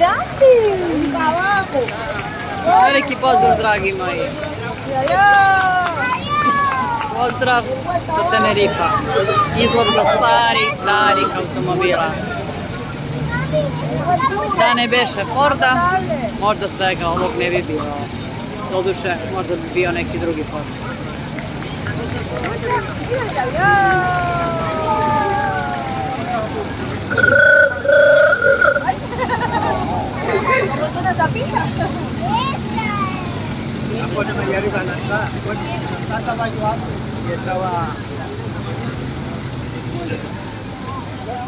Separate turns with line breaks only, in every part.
Grandi!
Veliki pozdrav dragi moji. Pozdrav sa Tenerifa. Izložba starih, starih automobila. Da ne beše Forda, možda svega ovog ne bi bilo. Doduše, možda bi bio neki drugi Ford.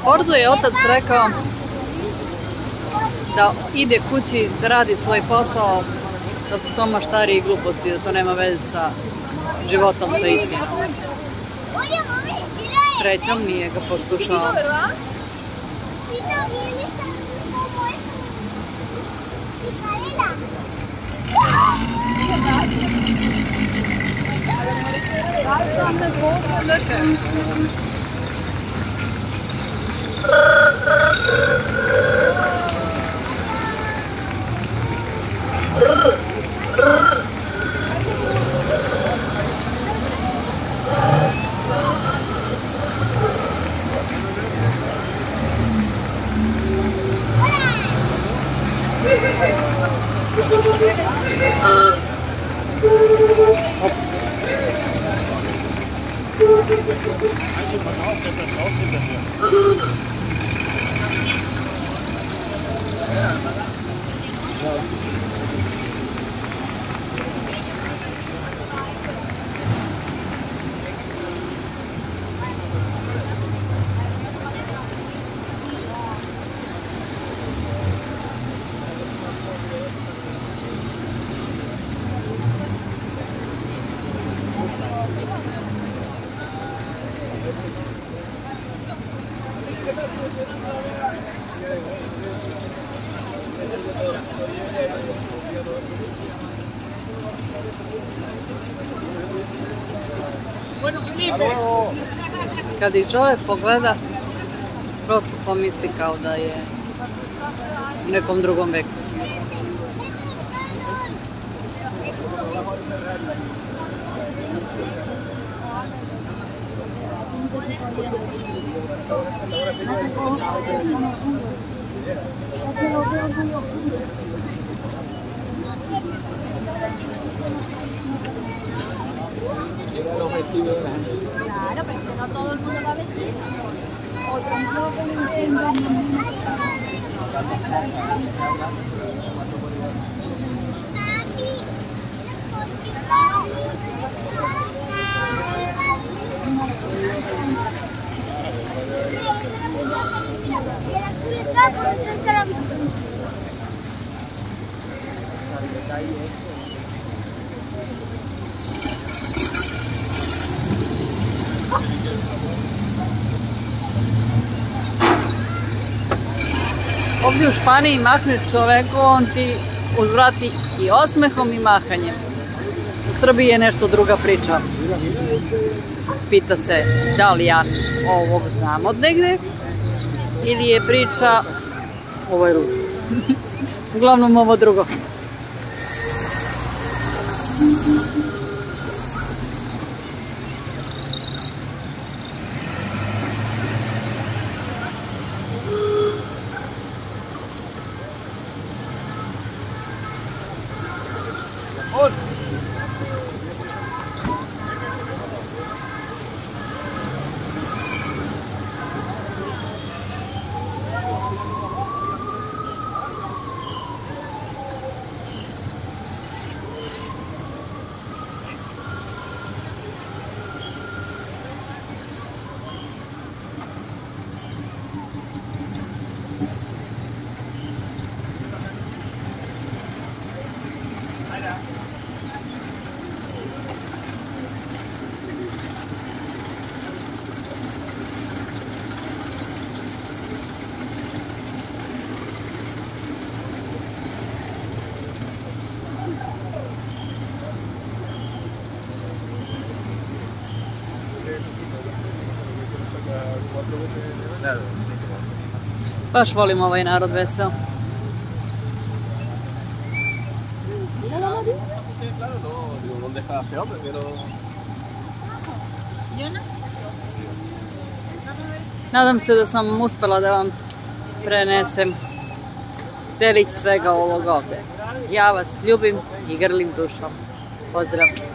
Fordu je otac rekao da ide kući, da radi svoj posao, da su to maštari i gluposti, da to nema veze sa životom, sa istinom. Srećom nije ga poslušao.
eine große Lücke. Uh... Also pass auf, der bleibt raus hinter dir. Ja.
Kad ih čovjek pogleda, prosto pomisli kao da je u nekom drugom veku.
Claro, pero que no todo el mundo va a vestir.
Ovdje u Španiji makneš čoveku, on ti uzvrati i osmehom i mahanjem. U Srbiji je nešto druga priča. Pita se da li ja ovog znam od negde ili je priča ovo je ružno. Uglavnom ovo drugo. Baš volim ovaj narod
vesel.
Nadam se da sam uspjela da vam prenesem delić svega ovog. ovdje. Ja vas ljubim i grlim dušom. Pozdrav!